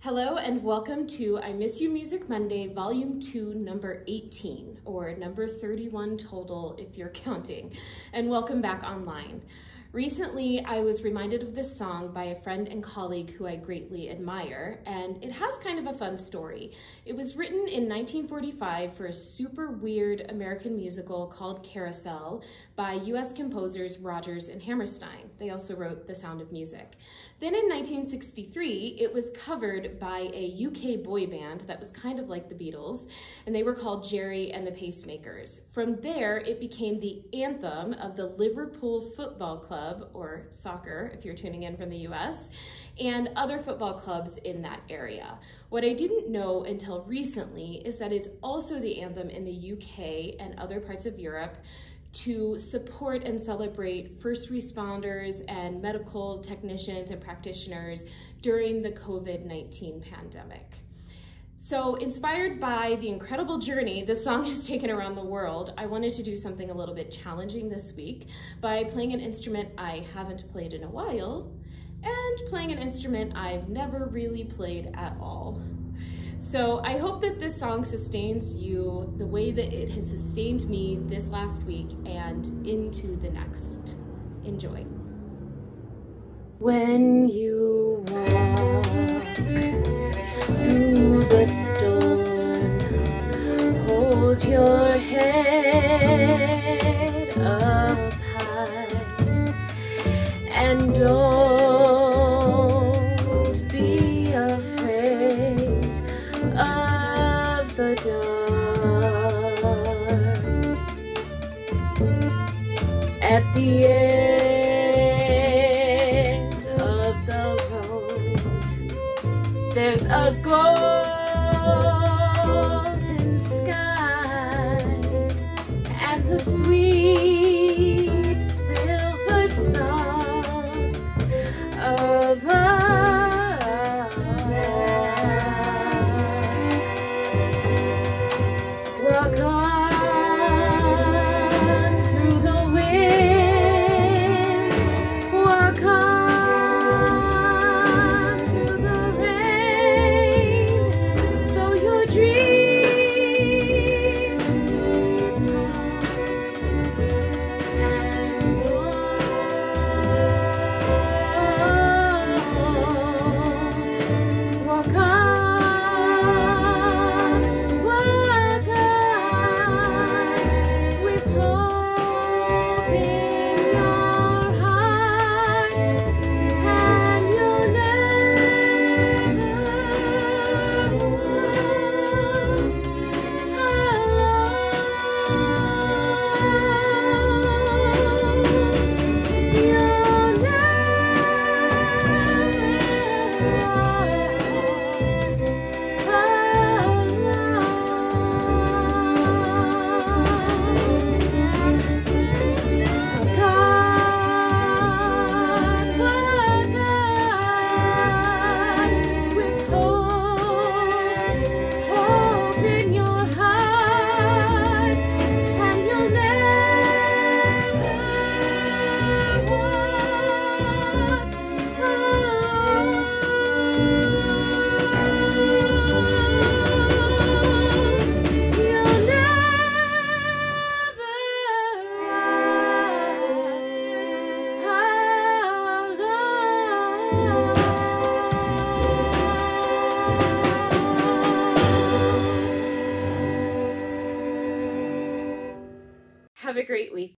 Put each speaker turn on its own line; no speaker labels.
Hello and welcome to I Miss You Music Monday, Volume 2, number 18, or number 31 total if you're counting, and welcome back online. Recently, I was reminded of this song by a friend and colleague who I greatly admire, and it has kind of a fun story. It was written in 1945 for a super weird American musical called Carousel by US composers Rodgers and Hammerstein. They also wrote The Sound of Music. Then in 1963, it was covered by a UK boy band that was kind of like the Beatles, and they were called Gerry and the Pacemakers. From there, it became the anthem of the Liverpool Football Club Club, or soccer if you're tuning in from the US, and other football clubs in that area. What I didn't know until recently is that it's also the anthem in the UK and other parts of Europe to support and celebrate first responders and medical technicians and practitioners during the COVID-19 pandemic. So inspired by the incredible journey this song has taken around the world, I wanted to do something a little bit challenging this week by playing an instrument I haven't played in a while and playing an instrument I've never really played at all. So I hope that this song sustains you the way that it has sustained me this last week and into the next. Enjoy. When you Hold your head up high and don't be afraid of the dark. At the end of the road, there's a goal. The sweet Have a great week.